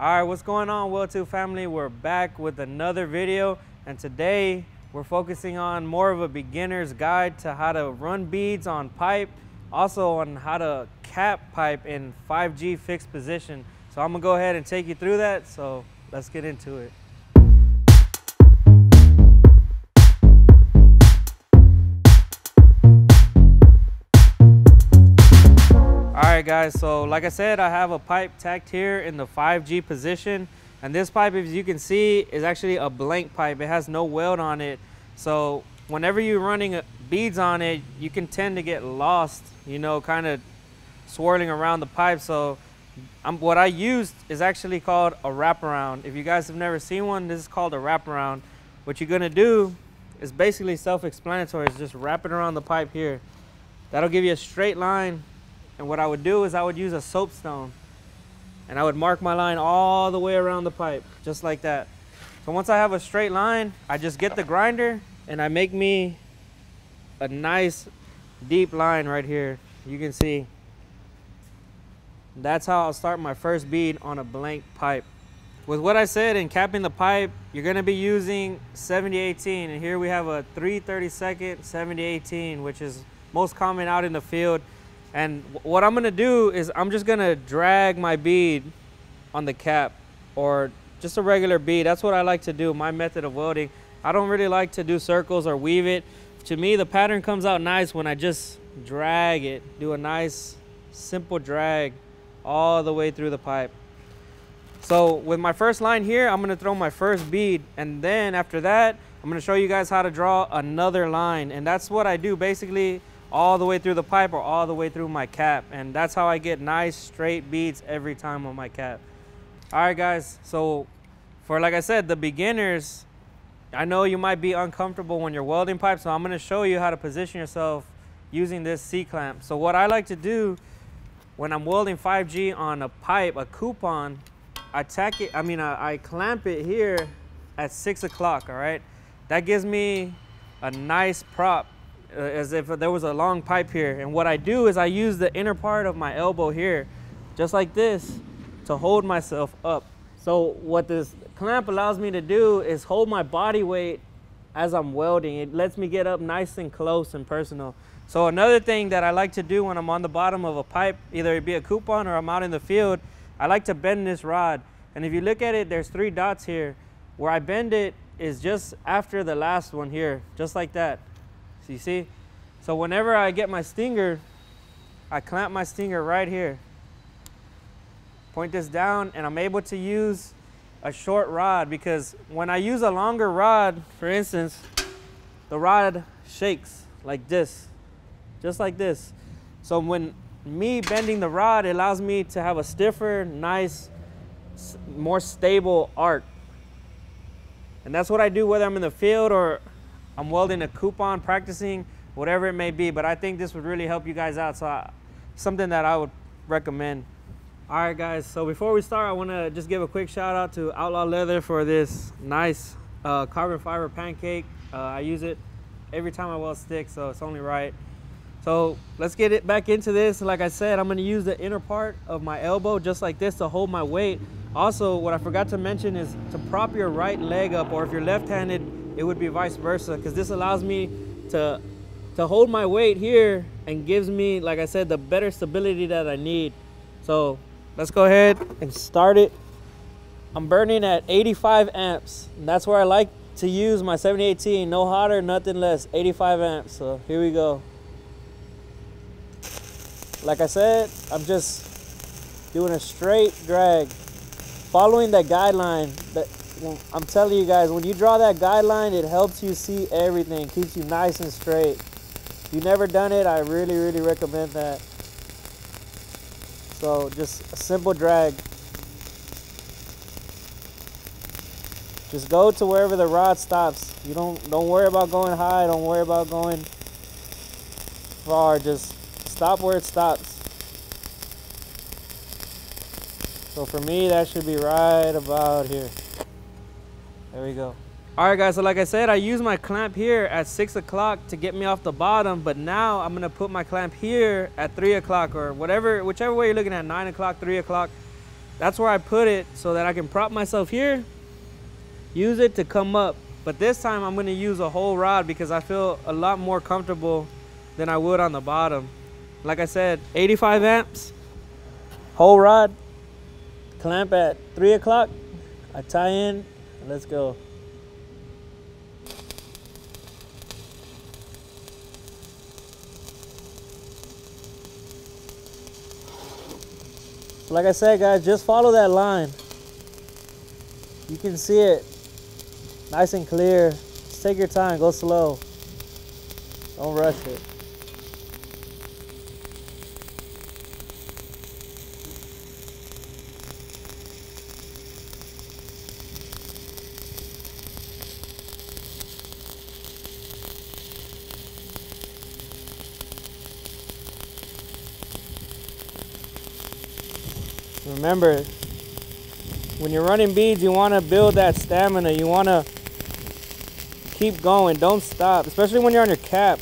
All right, what's going on, WeldTube family? We're back with another video, and today we're focusing on more of a beginner's guide to how to run beads on pipe, also on how to cap pipe in 5G fixed position. So I'm gonna go ahead and take you through that, so let's get into it. All right guys, so like I said, I have a pipe tacked here in the 5G position. And this pipe, as you can see, is actually a blank pipe. It has no weld on it. So whenever you're running uh, beads on it, you can tend to get lost, you know, kind of swirling around the pipe. So I'm, what I used is actually called a wraparound. If you guys have never seen one, this is called a wraparound. What you're gonna do is basically self-explanatory. It's just wrap it around the pipe here. That'll give you a straight line and what I would do is I would use a soapstone and I would mark my line all the way around the pipe, just like that. So once I have a straight line, I just get the grinder and I make me a nice deep line right here. You can see. That's how I'll start my first bead on a blank pipe. With what I said in capping the pipe, you're gonna be using 7018 and here we have a 332nd 7018, which is most common out in the field. And what I'm gonna do is I'm just gonna drag my bead on the cap or just a regular bead. That's what I like to do, my method of welding. I don't really like to do circles or weave it. To me, the pattern comes out nice when I just drag it, do a nice simple drag all the way through the pipe. So with my first line here, I'm gonna throw my first bead and then after that, I'm gonna show you guys how to draw another line. And that's what I do basically all the way through the pipe or all the way through my cap. And that's how I get nice straight beads every time on my cap. All right, guys. So for, like I said, the beginners, I know you might be uncomfortable when you're welding pipe. So I'm gonna show you how to position yourself using this C-clamp. So what I like to do when I'm welding 5G on a pipe, a coupon, I tack it, I mean, I, I clamp it here at six o'clock, all right? That gives me a nice prop uh, as if there was a long pipe here. And what I do is I use the inner part of my elbow here, just like this, to hold myself up. So what this clamp allows me to do is hold my body weight as I'm welding. It lets me get up nice and close and personal. So another thing that I like to do when I'm on the bottom of a pipe, either it be a coupon or I'm out in the field, I like to bend this rod. And if you look at it, there's three dots here. Where I bend it is just after the last one here, just like that. So you see? So whenever I get my stinger, I clamp my stinger right here. Point this down and I'm able to use a short rod because when I use a longer rod, for instance, the rod shakes like this, just like this. So when me bending the rod, it allows me to have a stiffer, nice, more stable arc. And that's what I do whether I'm in the field or I'm welding a coupon, practicing, whatever it may be. But I think this would really help you guys out. So I, something that I would recommend. All right, guys. So before we start, I want to just give a quick shout out to Outlaw Leather for this nice uh, carbon fiber pancake. Uh, I use it every time I weld stick, so it's only right. So let's get it back into this. Like I said, I'm gonna use the inner part of my elbow just like this to hold my weight. Also, what I forgot to mention is to prop your right leg up, or if you're left-handed, it would be vice versa because this allows me to to hold my weight here and gives me like I said the better stability that I need. So let's go ahead and start it. I'm burning at 85 amps and that's where I like to use my 7018 no hotter nothing less 85 amps. So here we go. Like I said I'm just doing a straight drag following that guideline that I'm telling you guys, when you draw that guideline, it helps you see everything, keeps you nice and straight. If you've never done it, I really, really recommend that. So just a simple drag. Just go to wherever the rod stops. You don't don't worry about going high, don't worry about going far. Just stop where it stops. So for me, that should be right about here. There we go. All right, guys, so like I said, I use my clamp here at 6 o'clock to get me off the bottom, but now I'm going to put my clamp here at 3 o'clock or whatever, whichever way you're looking at, 9 o'clock, 3 o'clock. that's where I put it so that I can prop myself here, use it to come up. But this time I'm gonna use a whole rod because I feel a lot more comfortable than I would on the bottom. Like I said, 85 amps, whole rod, clamp at three o'clock, I tie in, let's go. Like I said, guys, just follow that line. You can see it nice and clear. Just take your time, go slow. Don't rush it. Remember, when you're running beads, you want to build that stamina. You want to keep going. Don't stop, especially when you're on your cap.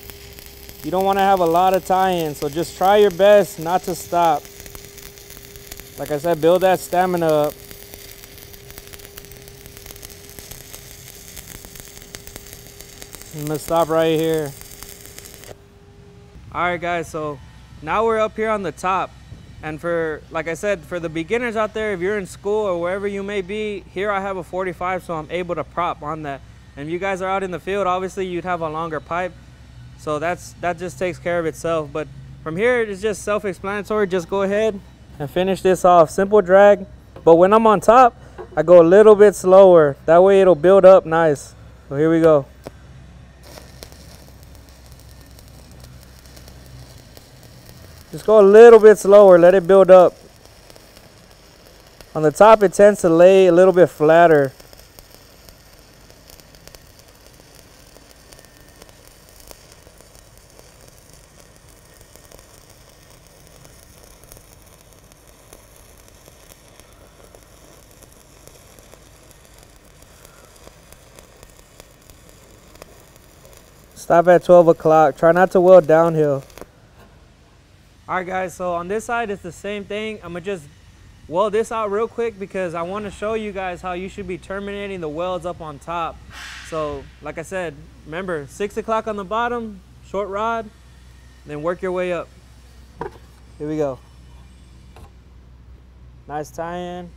You don't want to have a lot of tie-ins, so just try your best not to stop. Like I said, build that stamina up. I'm gonna stop right here. All right, guys, so now we're up here on the top. And for, like I said, for the beginners out there, if you're in school or wherever you may be, here I have a 45, so I'm able to prop on that. And if you guys are out in the field, obviously you'd have a longer pipe. So that's that just takes care of itself. But from here, it's just self-explanatory. Just go ahead and finish this off. Simple drag. But when I'm on top, I go a little bit slower. That way it'll build up nice. So here we go. Go a little bit slower, let it build up. On the top, it tends to lay a little bit flatter. Stop at 12 o'clock. Try not to weld downhill. All right, guys, so on this side, it's the same thing. I'm gonna just weld this out real quick because I wanna show you guys how you should be terminating the welds up on top. So, like I said, remember, six o'clock on the bottom, short rod, then work your way up. Here we go. Nice tie-in.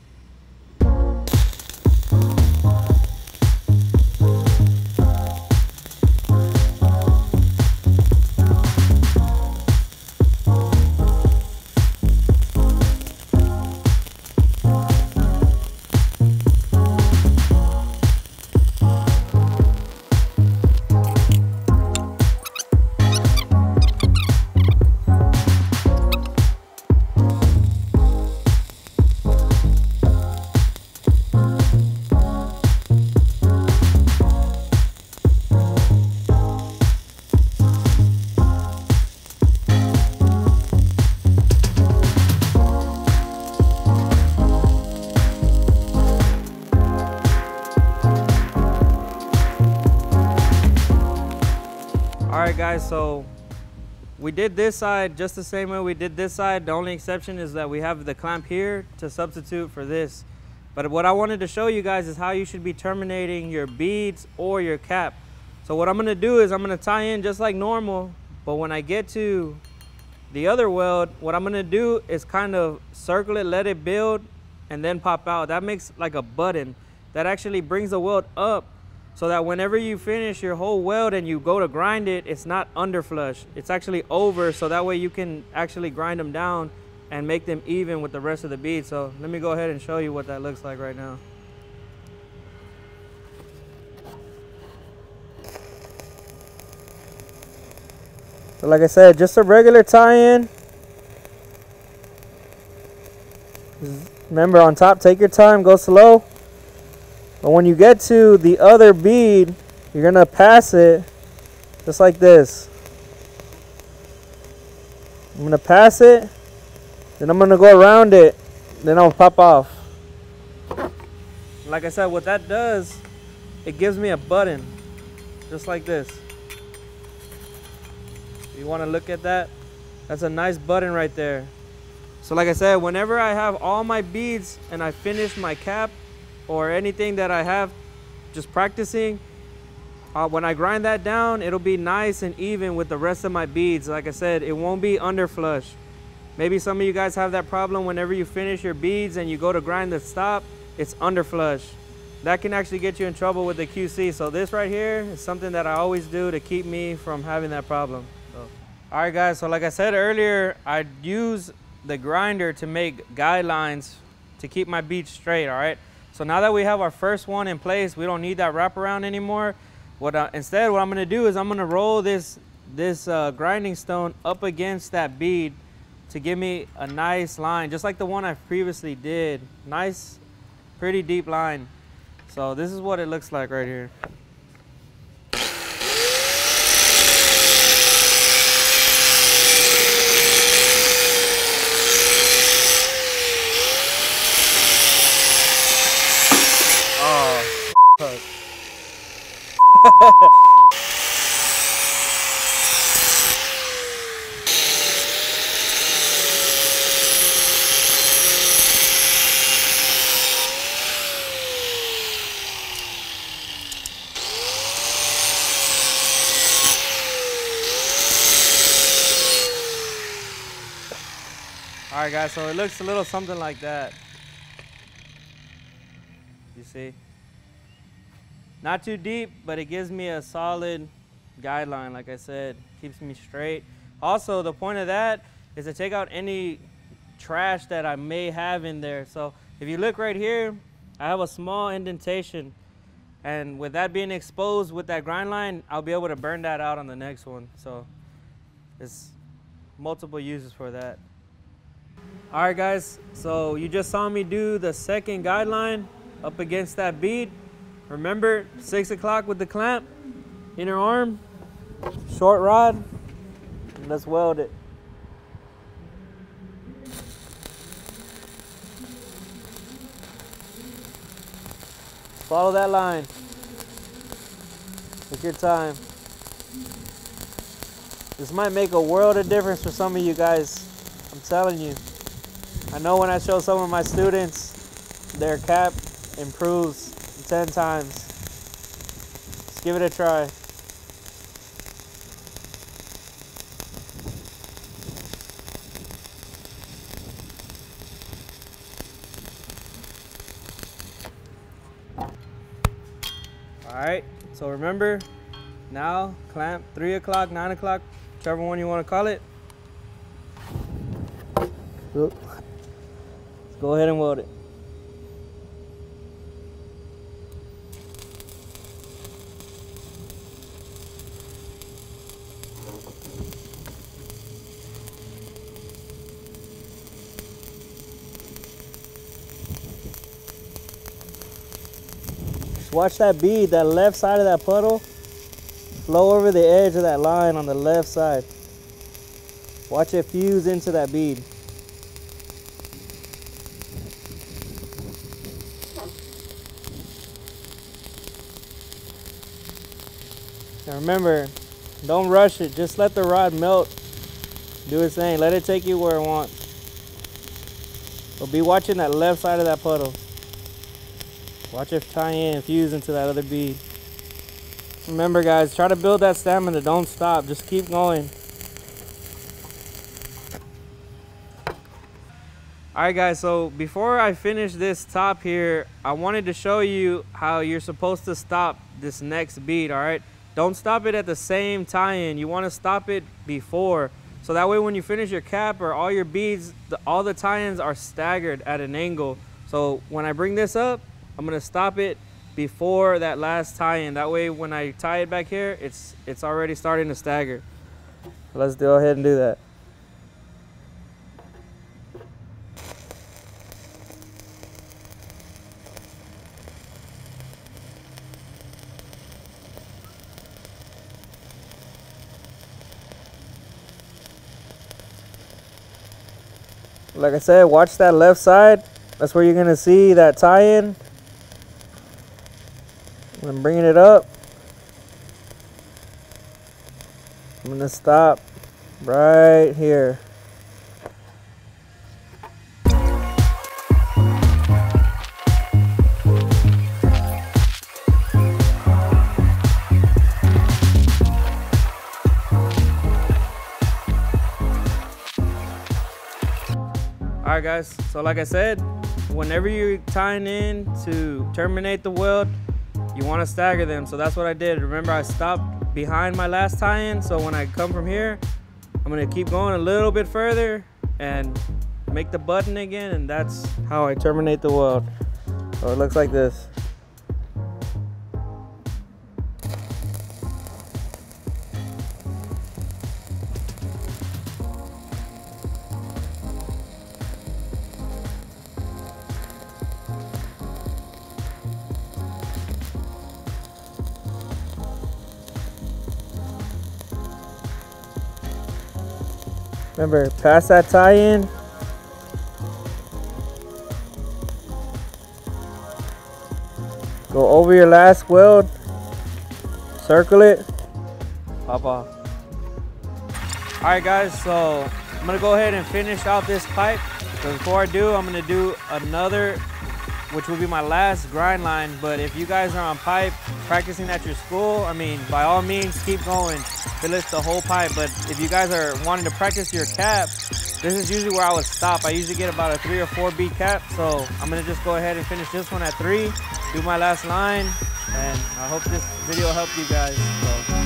Guys, so we did this side just the same way we did this side. The only exception is that we have the clamp here to substitute for this. But what I wanted to show you guys is how you should be terminating your beads or your cap. So what I'm gonna do is I'm gonna tie in just like normal, but when I get to the other weld, what I'm gonna do is kind of circle it, let it build, and then pop out. That makes like a button. That actually brings the weld up so that whenever you finish your whole weld and you go to grind it, it's not under flush. It's actually over, so that way you can actually grind them down and make them even with the rest of the bead. So let me go ahead and show you what that looks like right now. So like I said, just a regular tie-in. Remember on top, take your time, go slow. When you get to the other bead, you're going to pass it just like this. I'm going to pass it, then I'm going to go around it, then I'll pop off. Like I said, what that does, it gives me a button, just like this. You want to look at that? That's a nice button right there. So like I said, whenever I have all my beads and I finish my cap or anything that I have just practicing, uh, when I grind that down, it'll be nice and even with the rest of my beads. Like I said, it won't be under flush. Maybe some of you guys have that problem whenever you finish your beads and you go to grind the stop, it's under flush. That can actually get you in trouble with the QC. So this right here is something that I always do to keep me from having that problem. So. All right guys, so like I said earlier, I use the grinder to make guidelines to keep my beads straight, all right? So now that we have our first one in place, we don't need that wraparound anymore. What I, instead, what I'm gonna do is I'm gonna roll this this uh, grinding stone up against that bead to give me a nice line, just like the one I previously did. Nice, pretty deep line. So this is what it looks like right here. All right, guys, so it looks a little something like that. You see? Not too deep, but it gives me a solid guideline, like I said, keeps me straight. Also, the point of that is to take out any trash that I may have in there. So if you look right here, I have a small indentation. And with that being exposed with that grind line, I'll be able to burn that out on the next one. So it's multiple uses for that. All right, guys, so you just saw me do the second guideline up against that bead. Remember, six o'clock with the clamp, inner arm, short rod, and let's weld it. Follow that line. Take your time. This might make a world of difference for some of you guys. I'm telling you. I know when I show some of my students, their cap improves 10 times. Just give it a try. All right, so remember, now clamp three o'clock, nine o'clock, whichever one you want to call it. Let's Go ahead and weld it. Watch that bead, that left side of that puddle, flow over the edge of that line on the left side. Watch it fuse into that bead. Now remember, don't rush it. Just let the rod melt. Do its thing. Let it take you where it wants. But be watching that left side of that puddle. Watch tie in, fuse into that other bead. Remember guys, try to build that stamina. Don't stop. Just keep going. Alright guys, so before I finish this top here, I wanted to show you how you're supposed to stop this next bead, alright? Don't stop it at the same tie-in. You want to stop it before. So that way when you finish your cap or all your beads, the, all the tie-ins are staggered at an angle. So when I bring this up, I'm to stop it before that last tie-in. That way when I tie it back here, it's, it's already starting to stagger. Let's go ahead and do that. like I said, watch that left side. That's where you're going to see that tie-in. I'm bringing it up. I'm going to stop right here. All right guys, so like I said, whenever you're tying in to terminate the weld, you want to stagger them. So that's what I did. Remember, I stopped behind my last tie-in. So when I come from here, I'm gonna keep going a little bit further and make the button again. And that's how I terminate the weld. So it looks like this. Remember, pass that tie in. Go over your last weld. Circle it. Pop off. Alright guys, so I'm gonna go ahead and finish out this pipe. But before I do, I'm gonna do another which will be my last grind line. But if you guys are on pipe practicing at your school, I mean, by all means, keep going. Finish the whole pipe. But if you guys are wanting to practice your cap, this is usually where I would stop. I usually get about a three or four beat cap. So I'm gonna just go ahead and finish this one at three, do my last line, and I hope this video helped you guys. So.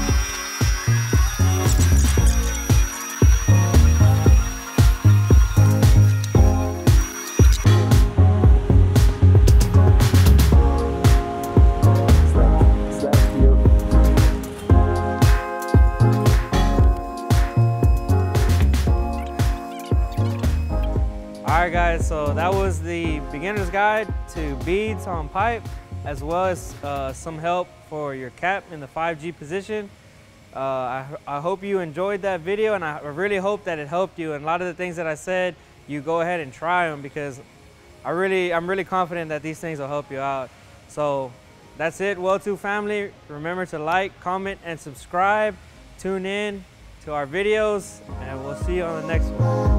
All right guys, so that was the beginner's guide to beads on pipe, as well as uh, some help for your cap in the 5G position. Uh, I, I, hope you enjoyed that video and I really hope that it helped you. And a lot of the things that I said, you go ahead and try them because I really, I'm really confident that these things will help you out. So that's it, WeldTube family. Remember to like, comment, and subscribe. Tune in to our videos and we'll see you on the next one.